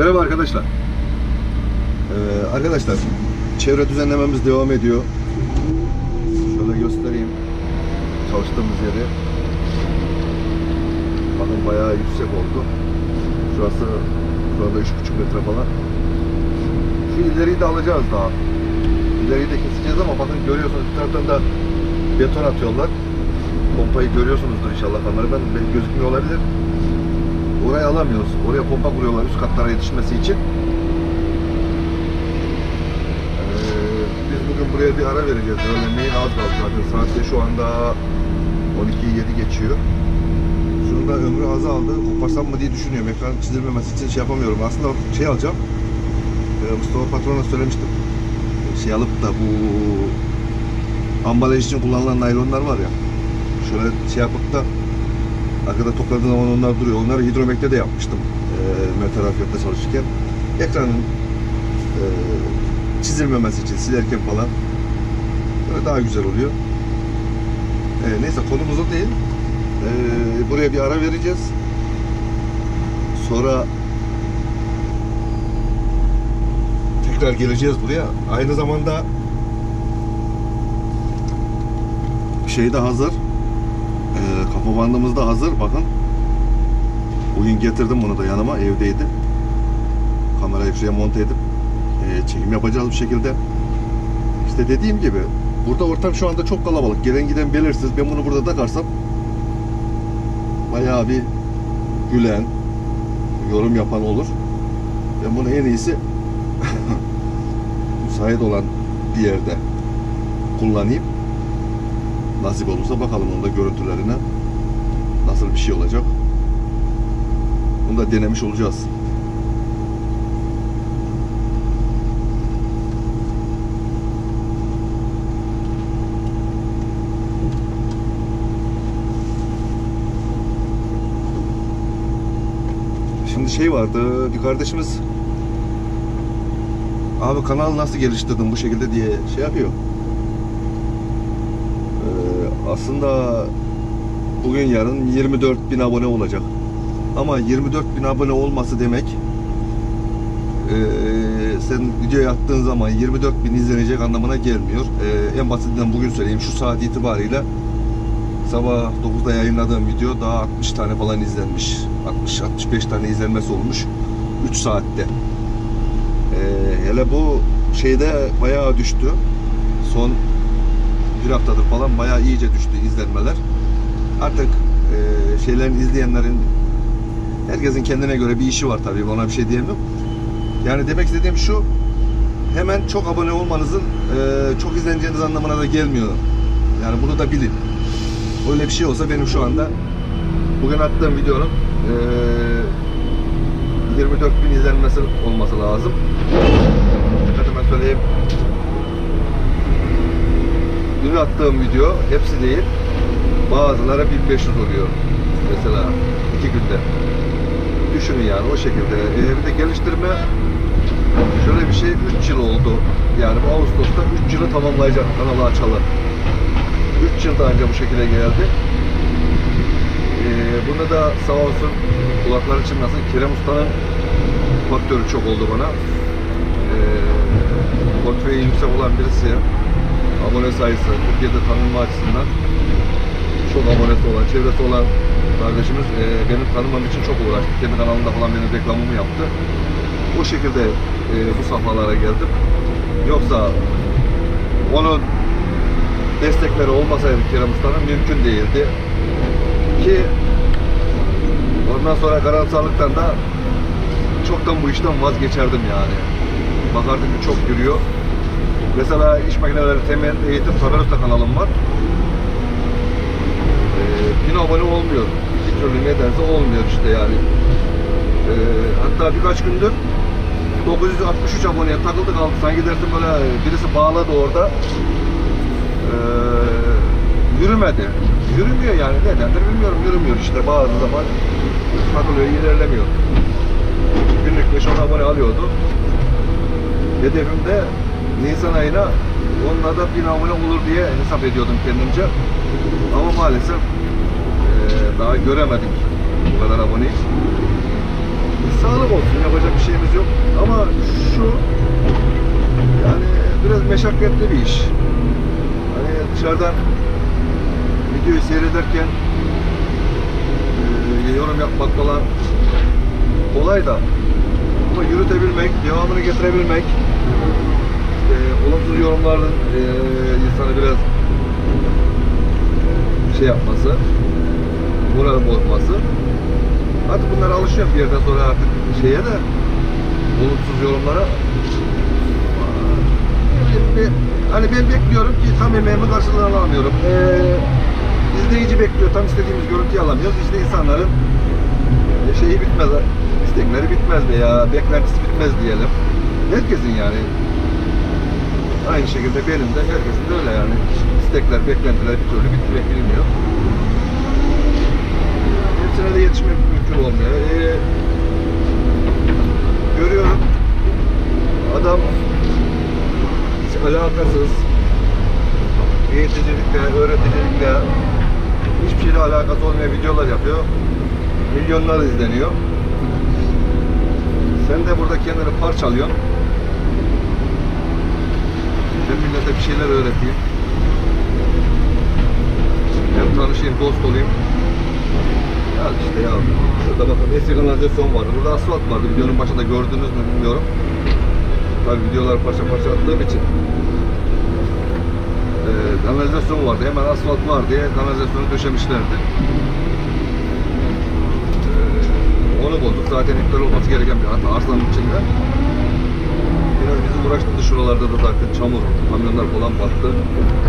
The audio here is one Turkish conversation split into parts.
Merhaba arkadaşlar. Ee, arkadaşlar çevre düzenlememiz devam ediyor. Şöyle göstereyim çalıştığımız yeri. Bakın bayağı yüksek oldu. Şurası şurada 3,5 metre falan. Şu ileriyi de alacağız daha. İleriyi de keseceğiz ama bakın görüyorsunuz bir taraftan da beton atıyorlar. Pompayı görüyorsunuzdur inşallah kameradan. Belki gözükmüyor olabilir. Orayı alamıyoruz. Oraya pompa kuruyorlar üst katlara yetişmesi için. Ee, biz bugün buraya bir ara vereceğiz. Öğlenleyin az kaldı zaten. Saat de şu anda 12'yi 7 geçiyor. Şunun da ömrü azaldı. Koparsam mı diye düşünüyorum. Ekran çizilmemesi için şey yapamıyorum. Aslında şey alacağım. Ee, Mustafa patrona söylemiştim. Şey alıp da bu ambalaj için kullanılan naylonlar var ya. Şöyle şey yapıp da Arkada topladığım zaman onlar duruyor. Onları hidromekte de yapmıştım. E, Metarafiyat'ta çalışırken. Ekranın e, çizilmemesi için silerken falan böyle daha güzel oluyor. E, neyse konumuz o değil. E, buraya bir ara vereceğiz. Sonra tekrar geleceğiz buraya. Aynı zamanda şey de hazır. Ee, kafa bandımız da hazır. Bakın. Bugün getirdim bunu da yanıma. Evdeydi. Kamerayı şuraya monte edip e, çekim yapacağız bir şekilde. İşte dediğim gibi burada ortam şu anda çok kalabalık. Gelen giden belirsiz. Ben bunu burada takarsam bayağı bir gülen, yorum yapan olur. Ben bunu en iyisi müsait olan bir yerde kullanayım. Nasip olursa bakalım onda görüntülerine nasıl bir şey olacak. Bunu da denemiş olacağız. Şimdi şey vardı, bir kardeşimiz abi kanal nasıl geliştirdin bu şekilde diye şey yapıyor. Aslında bugün yarın 24 bin abone olacak. Ama 24 bin abone olması demek ee, sen video attığın zaman 24 bin izlenecek anlamına gelmiyor. Ee, en basitinden bugün söyleyeyim şu saat itibariyle sabah 9'da yayınladığım video daha 60 tane falan izlenmiş. 60-65 tane izlenmesi olmuş 3 saatte. Ee, hele bu şeyde bayağı düştü. Son bir haftadır falan bayağı iyice düştü izlenmeler. Artık e, şeylerin izleyenlerin herkesin kendine göre bir işi var tabii ona bir şey diyemem. Yani demek istediğim şu hemen çok abone olmanızın e, çok izleneceğiniz anlamına da gelmiyor. Yani bunu da bilin. Öyle bir şey olsa benim şu anda bugün attığım videonun e, 24 bin izlenmesi olması lazım. Dikkatime söyleyeyim. Dün attığım video hepsi değil. Bazıları 1500 oluyor. Mesela iki günde. Düşünün yani o şekilde. E, bir de geliştirme şöyle bir şey 3 yıl oldu. Yani bu Ağustos'ta 3 yılı tamamlayacak kanalı açalı. 3 yılda önce bu şekilde geldi. E, bunu da sağ olsun kulakları çınlasın Kerem Usta'nın faktörü çok oldu bana. E, portföyü yüksek olan birisi abone sayısı Türkiye'de tanınma açısından çok abonesi olan, çevresi olan kardeşimiz e, benim tanımam için çok uğraştı. Kendi kanalında falan benim reklamımı yaptı. O şekilde e, bu safhalara geldim. Yoksa onun destekleri olmasaydı Kerem Usta'nın mümkün değildi. Ki ondan sonra karamsarlıktan da çoktan bu işten vazgeçerdim yani. Bakardım ki çok yürüyor. Mesela iş makineleri temel eğitim Tamer Usta kanalım var. Ee, bin abone olmuyor. Bir türlü nedense olmuyor işte yani. Ee, hatta birkaç gündür 963 aboneye takıldı kaldı. Sanki dersin böyle birisi bağladı orada. Ee, yürümedi. Yürümüyor yani nedendir bilmiyorum. Yürümüyor işte bazı zaman takılıyor, ilerlemiyor. Günlük 5-10 abone alıyordu. Hedefimde Nisan ayına onunla da bin abone olur diye hesap ediyordum kendimce. Ama maalesef daha göremedik bu kadar aboneyi. Sağlık olsun yapacak bir şeyimiz yok. şu yani biraz meşakkatli bir iş. Hani dışarıdan videoyu seyrederken e, yorum yapmak falan kolay da ama yürütebilmek, devamını getirebilmek işte olumsuz yorumların e, insanı biraz şey yapması moral bozması artık bunlara alışıyorum bir yerden sonra artık şeye de olumsuz yorumlara hani ben bekliyorum ki tam emeğimin karşılığını alamıyorum. Ee, izleyici bekliyor, tam istediğimiz görüntüyü alamıyoruz. İşte insanların e, şeyi bitmez, istekleri bitmez veya beklentisi bitmez diyelim. Herkesin yani. Aynı şekilde benim de herkesin de öyle yani. İstekler, beklentiler bir türlü bitmek bilmiyor. Hepsine de yetişmek mümkün olmuyor. Ee, görüyorum adam hiç alakasız eğiticilikle, öğreticilikle hiçbir şeyle alakası olmayan videolar yapıyor. Milyonlar izleniyor. Sen de burada kendini parçalıyorsun. Ben millete bir şeyler öğreteyim. Hem tanışayım, dost olayım. Ya işte ya. Şurada bakın eski kanalizasyon vardı. Burada asfalt vardı. Videonun başında gördünüz mü bilmiyorum. Tabii videolar parça parça attığım için. Ee, kanalizasyon vardı. Hemen asfalt var diye kanalizasyonu döşemişlerdi. Ee, onu bozduk. Zaten iptal olması gereken bir hata arsanın içinde. Bizi uğraştırdı şuralarda da zaten çamur, kamyonlar falan battı.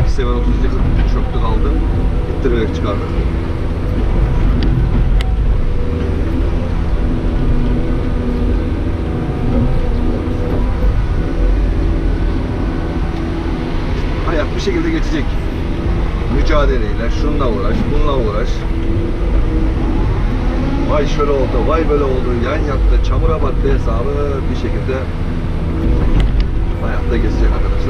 İki sefer 30 yıkıp çöktü kaldı. İttirerek çıkardık. hayat bir şekilde geçecek. Mücadeleyle, şunla uğraş, bununla uğraş. Vay şöyle oldu, vay böyle oldu, yan yattı, çamura battı hesabı bir şekilde hayatta geçecek arkadaşlar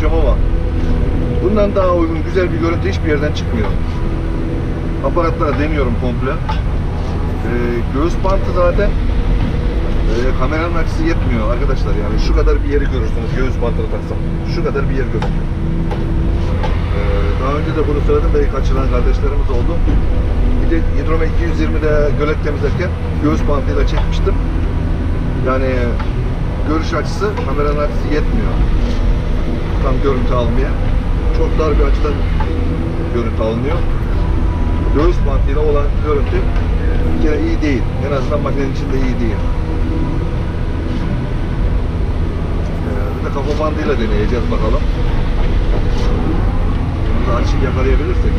çalışıyorum ama bundan daha uygun güzel bir görüntü hiçbir yerden çıkmıyor. Aparatlara deniyorum komple. Ee, göğüs bantı zaten e, kameranın açısı yetmiyor arkadaşlar yani şu kadar bir yeri görürsünüz göğüs bantını taksam. Şu kadar bir yer gözüküyor. Ee, daha önce de bunu söyledim belki kaçıran kardeşlerimiz oldu. Bir de Hidrome 220'de gölet temizlerken göğüs bantıyla çekmiştim. Yani görüş açısı, kameranın açısı yetmiyor. Tam görüntü almaya. Çok dar bir açıdan görüntü alınıyor. Göğüs bantıyla olan görüntü bir kere iyi değil. En azından makinenin içinde iyi değil. Ee, bir de kafa bandıyla deneyeceğiz bakalım. Bunu da açık yakalayabilirsek.